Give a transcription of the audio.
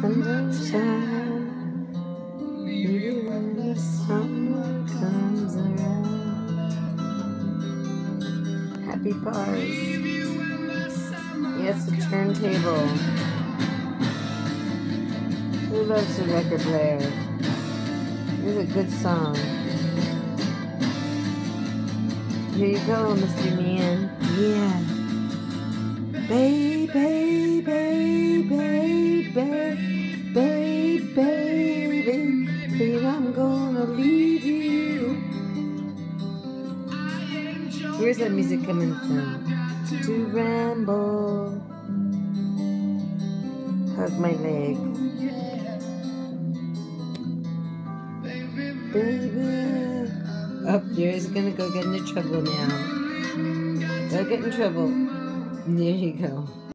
Summer comes around. Happy bars. Yes, a turntable. Who loves a record player? It's a good song. Here you go, Mr. Man. Yeah. Baby, I'm gonna leave you. Where's that music coming from? To ramble. Hug my leg. Baby. Oh, there's gonna go get into trouble now. Go get in trouble. There you go.